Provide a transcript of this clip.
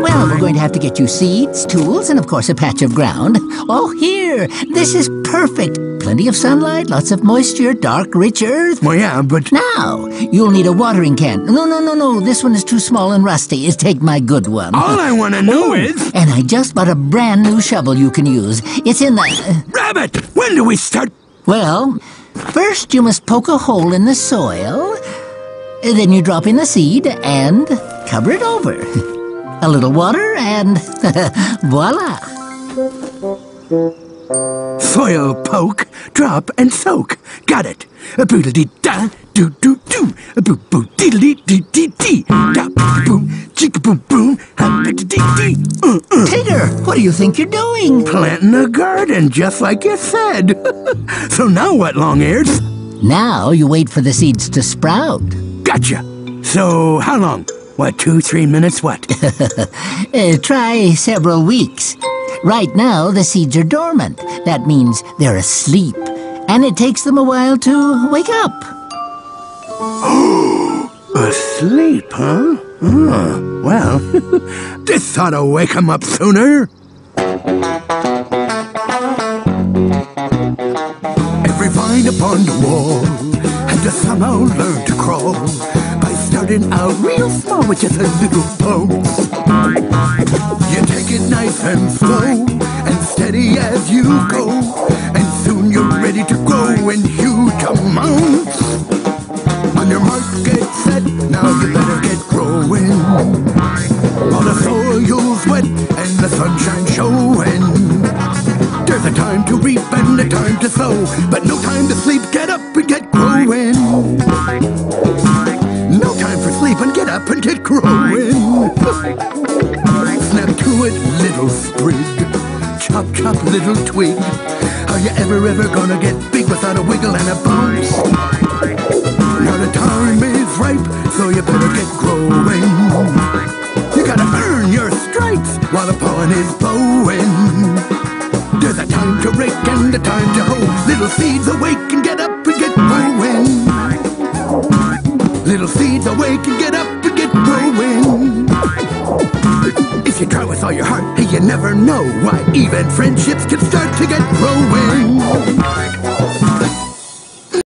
Well, we're going to have to get you seeds, tools, and of course a patch of ground. Oh, here! This is perfect. Plenty of sunlight, lots of moisture, dark, rich earth. Well, yeah, but Now, you'll need a watering can. No, no, no, no. This one is too small and rusty. Is take my good one. all I want to know oh, is, And I just bought a brand new shovel you can use. It's in the. Rabbit, when do we start? Well, first you must poke a hole in the soil. Then you drop in the seed and cover it over. A little water and voila. Soil poke, drop, and soak. Got it. A boodle dee da, do do do. A boo boo diddly dee dee dee. Da boom, chicka boom boom, ha dee dee dee. Uh, uh. Tigger, what do you think you're doing? Planting a garden, just like you said. so now what, long ears? Now you wait for the seeds to sprout. Gotcha. So how long? What, two, three minutes? What? Uh, try several weeks. Right now, the seeds are dormant. That means they're asleep. And it takes them a while to wake up. Oh, Asleep, huh? Oh, well, this ought to wake 'em up sooner. Every vine upon the wall to somehow learn to crawl by starting out real small with just a little pokes. You take it nice and slow and steady as you go, and soon you're ready to grow in huge amounts. On your mark, get set, now you better get growing. All the soil's wet and the sunshine showing. There's a time to reap and a time to sow, but no time to sleep. Chop, chop, little twig. Are you ever, ever gonna get big without a wiggle and a bounce? Now the time is ripe, so you better get growing. You gotta earn your stripes while the pollen is blowing. There's a time to rake and a time to hoe. Little seeds awake and get up and get growing. Little seeds awake and get up and get growing. You try with all your heart, hey, you never know why even friendships can start to get growing.